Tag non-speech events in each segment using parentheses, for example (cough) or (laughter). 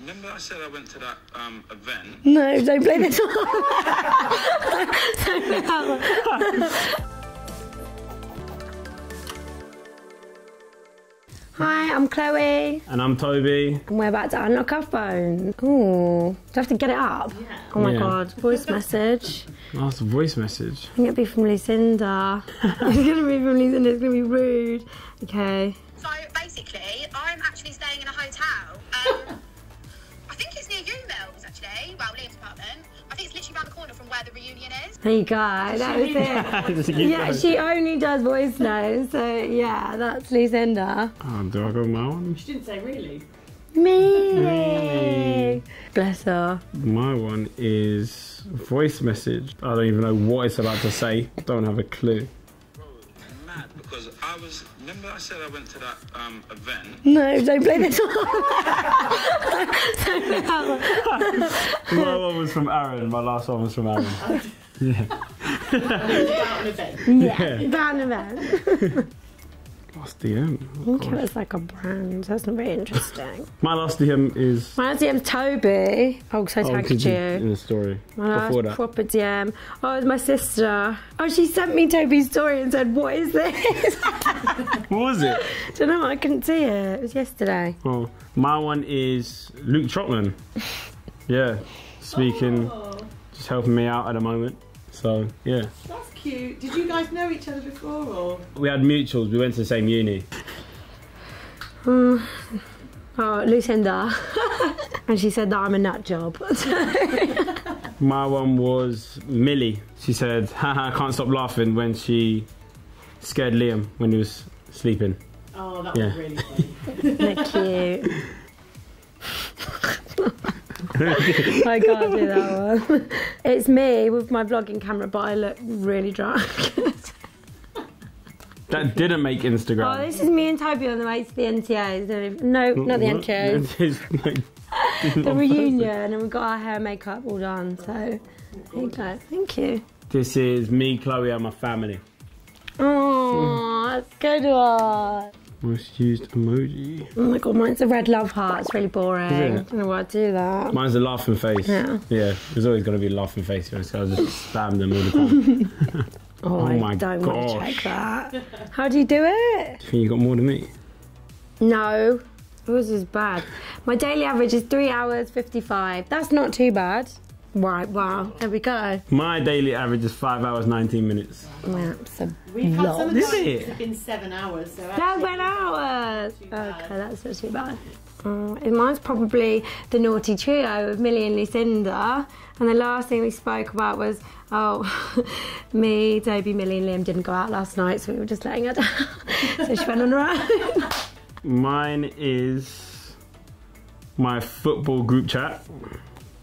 remember I said I went to that um, event? No, don't play this one. don't play that one. Hi, I'm Chloe, And I'm Toby. and we're about to unlock our phone. Ooh, do I have to get it up? Oh my Yeah. god, voice message. Oh, that's a voice message. I think it'll be from Lucinda. (laughs) it's gonna be from Lucinda, it's gonna be rude. Okay. So basically, I'm actually staying in a hotel. Um, I think it's Mills, actually. Well, Liam's apartment. I think it's literally around the corner from where the reunion is. There you go, that was it. Yeah, she only does voice notes, so yeah, that's Lucinda. Oh, do I go with my one? She didn't say really. Me. Bless her. My one is voice message. I don't even know what it's about to say. Don't have a clue. Was. Remember I said I went to that um, event? No, don't play this one. don't play one. (laughs) my one was from Aaron. My last one was from Aaron. Out an event. (laughs) Yeah, down the man. Last DM. I think it was like a brand. That's not very interesting. (laughs) My last DM is. My last DM's Toby. Oh, because I Oh, tagged you- you. in the story. My last Before that. proper DM. Oh, it was my sister. Oh, she sent me Toby's story and said, What is this? (laughs) What was it? I Don't know, I couldn't see it. It was yesterday. Oh, my one is Luke Trotman. (laughs) Yeah, speaking, Oh, just helping me out at the moment. So yeah, that's cute. Did you guys know each other before, or we had mutuals. We went to the same uni. Hmm. Oh, Lucinda. (laughs) and she said that I'm a nut job. (laughs) My one was Millie. She said, "Haha, I can't stop laughing" when she scared Liam when he was sleeping. oh, that Yeah. was really funny. (laughs) They're cute. (laughs) I can't do that one. (laughs) It's me with my vlogging camera, but I look really drunk. (laughs) That didn't make Instagram. oh, this is me and Toby on the way to the NTAs. No, not the NTAs. The reunion, and we've got our hair and makeup all done. So, there you go. Thank you. this is me, Chloe, and my family. Oh, that's a good one. Most used emoji. Oh my god, mine's a red love heart. It's really boring. I don't know why I do that. Mine's a laughing face. Yeah. Yeah, there's always going to be a laughing face. here, So I just spam them all the time. Oh, (laughs) Oh I oh my don't want to gosh. check that. How do you do it? Do you think you got more than me? No, yours is bad. My daily average is three hours fifty-five. That's not too bad. Right, wow. There we go. My daily average is five hours, 19 minutes. That's a We've had some of Is the it? that have been seven hours. So Seven actually, hours. Okay, that's not too bad. Uh, mine's probably the naughty trio of Millie and Lucinda. And the last thing we spoke about was, oh, (laughs) me, Toby, Millie, and Liam didn't go out last night, so we were just letting her down. (laughs) so she went on her own. Mine is my football group chat.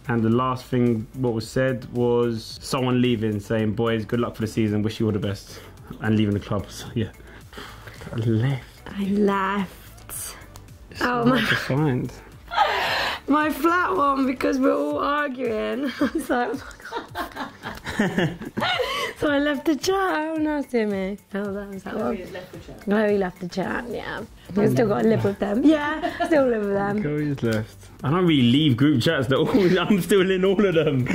And the last thing what was said was someone leaving saying, Boys, good luck for the season, wish you all the best. And leaving the club. So, yeah. I left. I left. It's Oh, my- to find. (laughs) My flat one because we're all arguing. (laughs) so, (laughs) so I left the chat. Oh, no, Timmy. Oh, that was that Chloe one. has left the chat. Chloe left the chat, yeah. I've still got to live with them. Yeah, (laughs) still live with them. Chloe's left. I don't really leave group chats. They're (laughs) I'm still in all of them.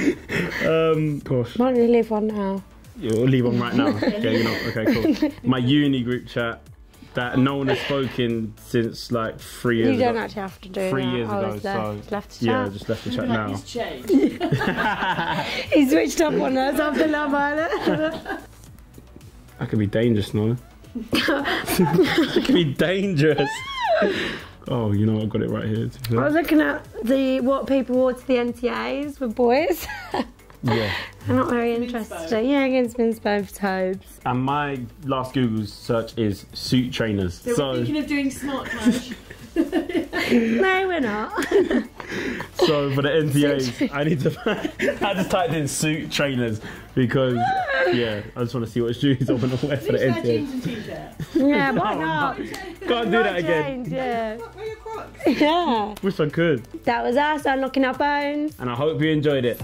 Um, gosh. Why don't you leave one now? You'll leave them right now. Okay, you know. Okay, cool. (laughs) My uni group chat that no one has spoken since like three years You don't ago. actually have to do Three that. years oh, ago, it's so left, it's left the yeah, chat. just left the chat like, now. he's changed. (laughs) (laughs) He switched up on us after Love Island. That could be dangerous, no? (laughs) that could be dangerous. Oh, you know, I got it right here. I was looking at the what people wore to the NTAs for boys. Yeah. They're not very Minspo. interesting. Yeah, against Minspo for toads. And my last Google search is suit trainers. So, So, we're thinking of doing smart cash. (laughs) No, we're not. (laughs) so for the NTAs, I need to. (laughs) I just typed in suit trainers because, yeah, I just want to see what shoes I want to wear for the Please jeans NTAs. and t-shirt. yeah, why not? Can't do that again. Change, yeah. Wear your Crocs. yeah. Wish I could. That was us unlocking our phones. And I hope you enjoyed it.